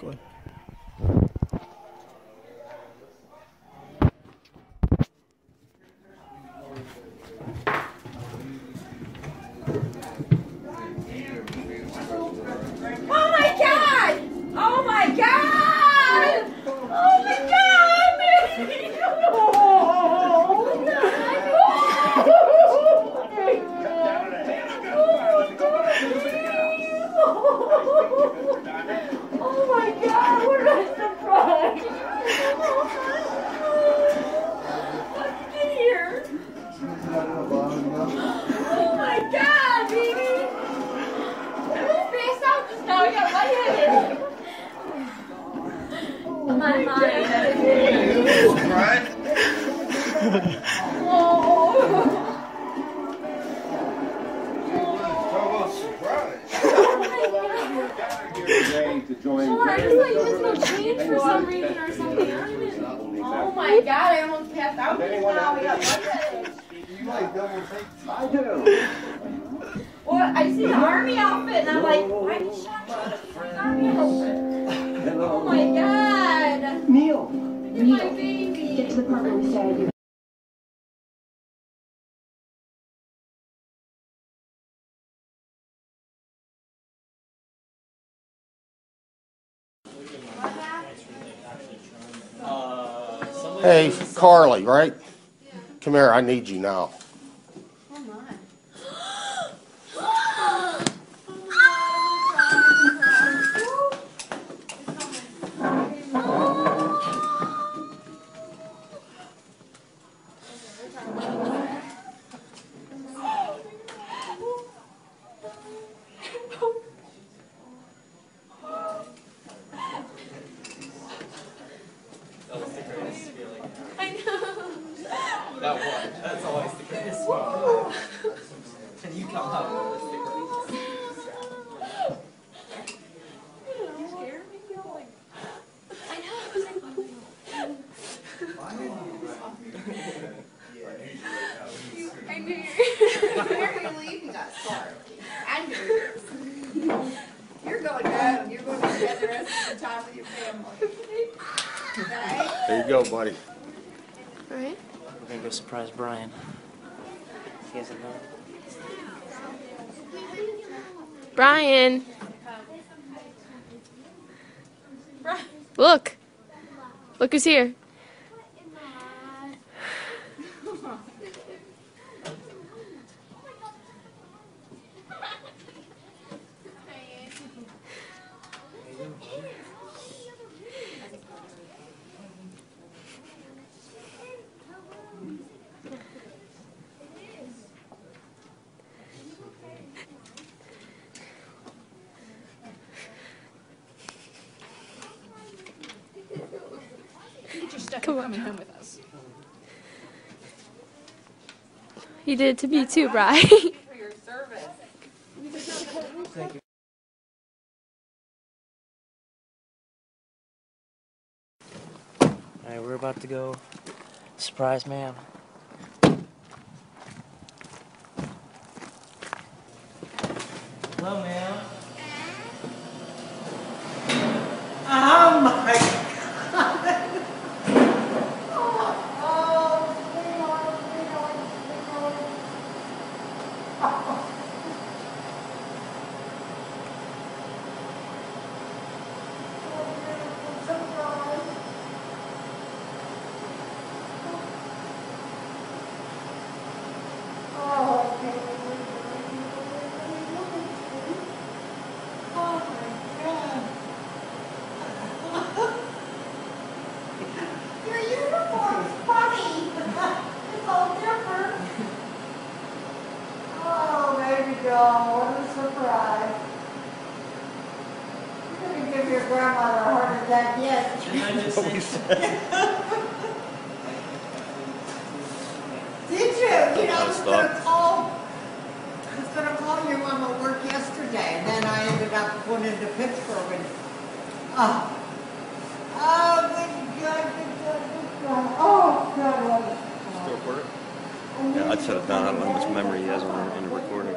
Go ahead. Oh my god! Oh my god! Oh my god! Oh my god, what a surprise! What's in here? Oh my god, baby! I was spaced out just now. I got lightheaded. Oh my god, baby! Yeah, my head is my mind. Right? Oh, I just thought you was no change for some reason or something. I don't even- Oh my god, I almost passed out just now. I got lightheaded. You like double take? I do. Well, I see the army outfit and I'm like, why did Sean show the army outfit? Oh my god. Neil. You're my baby. Get to the part where we started. Hey, Carly, right? Come here, I need you now. That one. That's always the case. and you come out with the greatest. You scared me. You're like, I know. I was like, I knew you. Where are you leaving us for? I knew this. You're going home. You're going to spend the rest of the time with your family. Right? There you go, buddy. Right? We're gonna go surprise Brian. He hasn't known. Brian. Look. Look who's here. Come on. home with us. You did it to me too, Brian. For your service. Alright, we're about to go surprise ma'am. Hello, ma'am. Oh my Your uniform's funny. It's all different. Oh, baby doll, what a surprise. You're gonna give your grandmother a heart attack yet. Didn't I just say Did you? You know, I was Nice gonna stuff. call, I was gonna call your mom at work yesterday, and then I ended up going into Pittsburgh and, oh. Oh, good God, good God, good God. Oh, God, what a Still recording? Yeah, I'd set it down. I don't know how much memory he has on in the recording.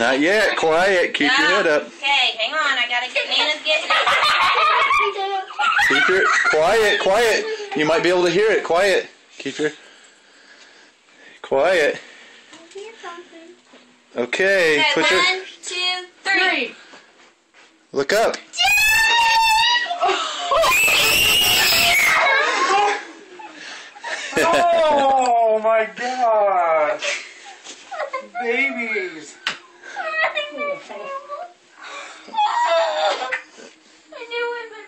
Not yet. Quiet. Keep your head up. Okay, hang on. I gotta get Nana's getting Keep your quiet. Quiet. You might be able to hear it. Quiet. Keep your quiet. Okay. Okay, Put your one, two, three. look up. Oh my god! Babies! I knew it, my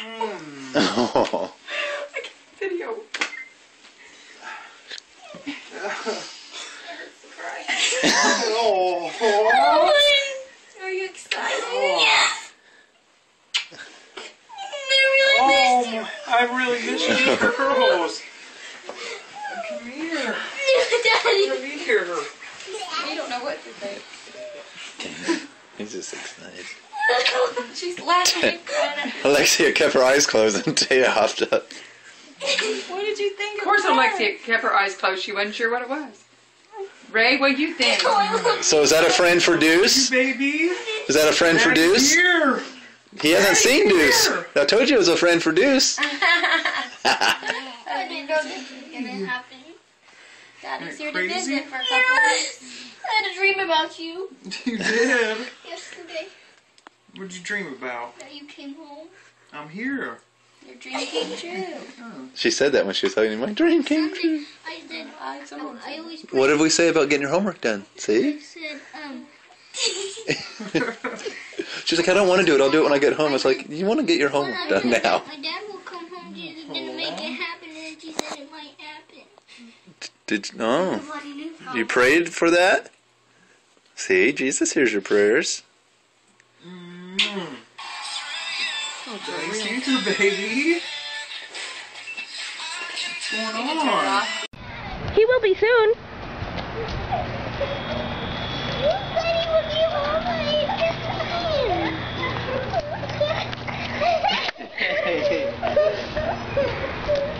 brother. Oh. Video. Oh, Are you excited? Yes. I really missed you. oh, I really miss you, girls. Come here. Daddy. Come here. You don't know what to think. He's just excited. She's laughing and crying. Alexia kept her eyes closed until after. What did you think Of course, Alexia kept her eyes closed. She wasn't sure what it was. Ray, what do you think? So is that a friend for Deuce? Baby. Is that a friend for Deuce? Here. He hasn't seen Deuce. I told you it was a friend for Deuce. I didn't know this was gonna happen. Daddy's here to Crazy? visit for a couple weeks. I had a dream about you You did. yesterday. What'd you dream about? That you came home. I'm here. Your dream came true. She said that when she was talking to me. My dream came true. I did. I, I always. What did we say about getting your homework done? I See? said um. She's like, I don't want to do it. I'll do it when I get home. It's like, you want to get your homework done now. My dad will come home. Jesus didn't make it happen, and she said it might happen. Did oh, Nobody you prayed for that? See, Jesus hears your prayers. Mm. Nice to meet baby. What's going on? He will be soon. Hey,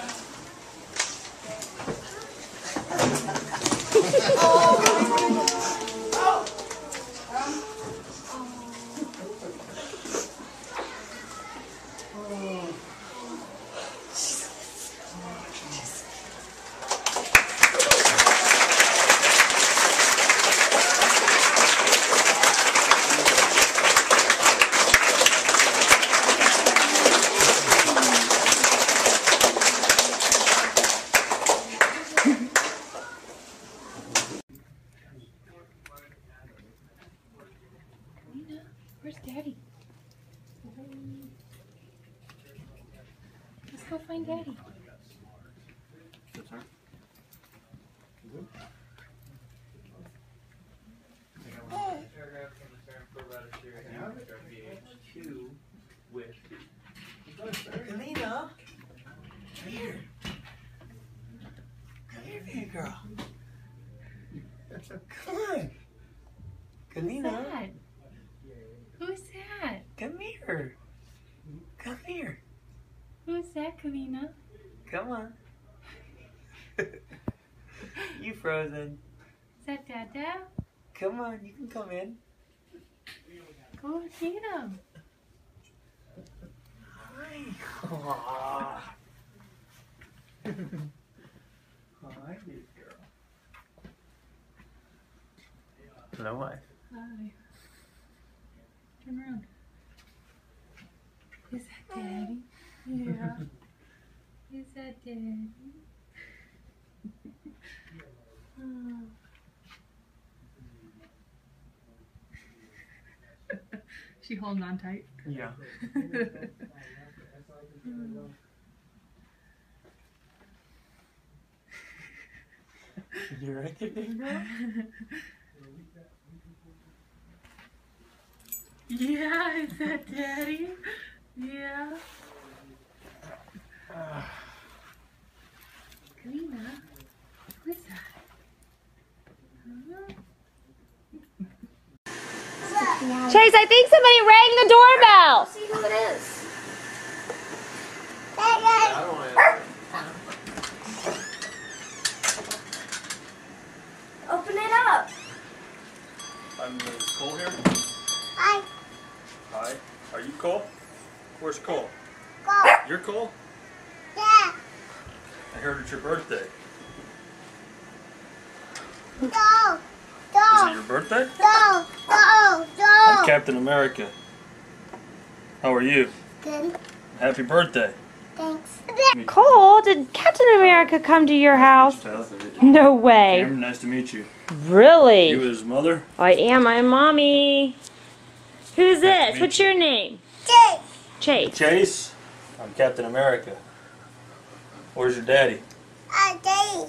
you frozen. Is that Dada? Come on, you can come in. Go get him. Hi. Hi, good girl. Hello, wife. Hi. Turn around. Is that Daddy? Yeah. Is that Daddy? She holding on tight. Yeah. You right there, big girl? yeah, is that Daddy? Yeah. Ah. Karina, who is that? Huh? Chase, I think somebody rang the doorbell. See who it is. Open it up. I'm uh, Cole here. Hi. Hi. Are you Cole? Where's Cole? Go. You're Cole? Yeah. I heard it's your birthday. Go. Is it your birthday? Go. Go. I'm Captain America. How are you? Good. Happy birthday. Thanks. Cole, did Captain America come to your house? No way. Cameron, nice to meet you. Really? You his mother? I am. I'm mommy. Who's Nice this? meet What's your name? Jay. Chase. Chase. I'm Captain America. Where's your daddy? Uh, Jay.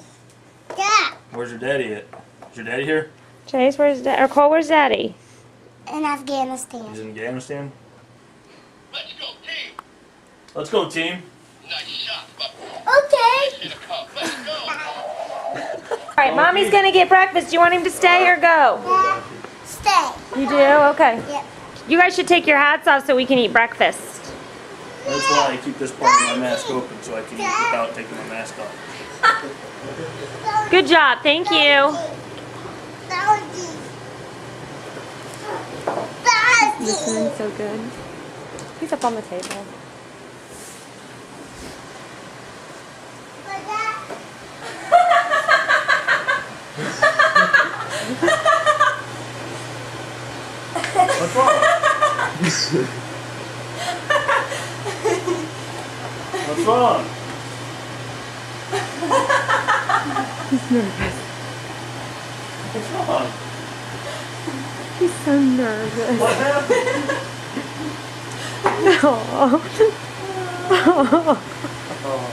Yeah. Where's your daddy at? Is your daddy here? Chase, where's Dad? Or Cole, where's Daddy? In Afghanistan. He's in Afghanistan. Let's go, team. Let's go, team! Nice shot, Okay. All right, mommy's gonna get breakfast. Do you want him to stay or go? Yeah. Stay. You do? Okay. Yep. You guys should take your hats off so we can eat breakfast. That's why I keep this part of my mask open so I can eat without taking my mask off. Good job. Thank you. This one's so good. He's up on the table. What's wrong? What's wrong? What's wrong? He's so nervous. What happened? Oh. Oh,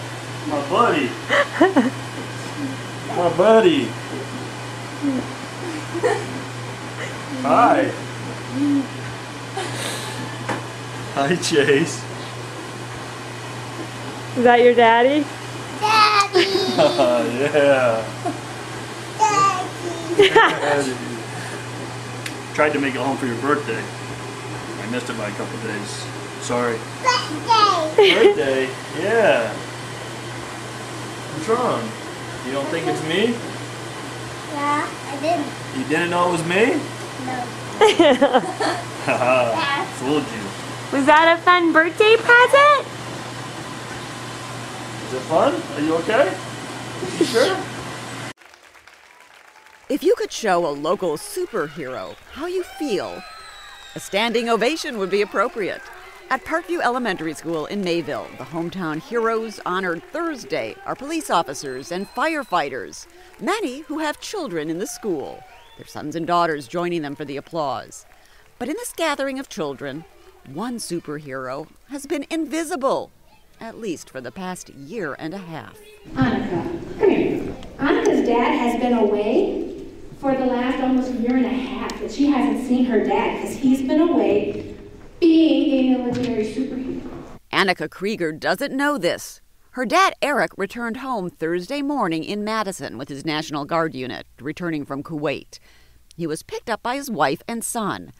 my buddy. My buddy. Hi. Hi, Chase. Is that your daddy? Daddy. yeah. Daddy. Daddy. Tried to make it home for your birthday. I missed it by a couple days. Sorry. Birthday. Birthday? Yeah. What's wrong? You don't think it's me? Yeah, I didn't. You didn't know it was me? No. Haha. Fooled you. Was that a fun birthday present? Is it fun? Are you okay? You sure? If you could show a local superhero how you feel, a standing ovation would be appropriate. At Parkview Elementary School in Mayville, the hometown heroes honored Thursday are police officers and firefighters, many who have children in the school, their sons and daughters joining them for the applause. But in this gathering of children, one superhero has been invisible, at least for the past year and a half. Annika, come here. Annika's dad has been away for the last almost year and a half, that she hasn't seen her dad because he's been away being a military superhero. Annika Krieger doesn't know this. Her dad, Eric, returned home Thursday morning in Madison with his National Guard unit, returning from Kuwait. He was picked up by his wife and son,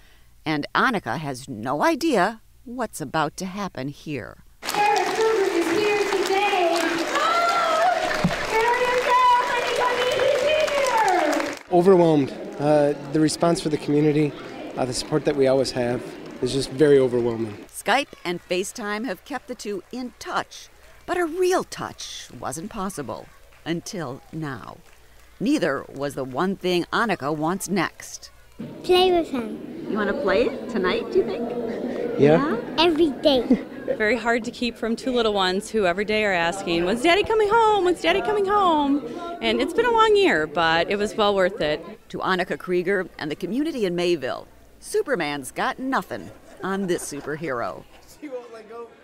and Annika has no idea what's about to happen here. Eric Herbert is here today. Overwhelmed. Uh, the response for the community, uh, the support that we always have, is just very overwhelming. Skype and FaceTime have kept the two in touch, but a real touch wasn't possible until now. Neither was the one thing Annika wants next. Play with him. You want to play it tonight, do you think? Yeah? Every day. Very hard to keep from two little ones who every day are asking, When's daddy coming home? When's daddy coming home? And it's been a long year, but it was well worth it. To Annika Krieger and the community in Mayville, Superman's got nothing on this superhero.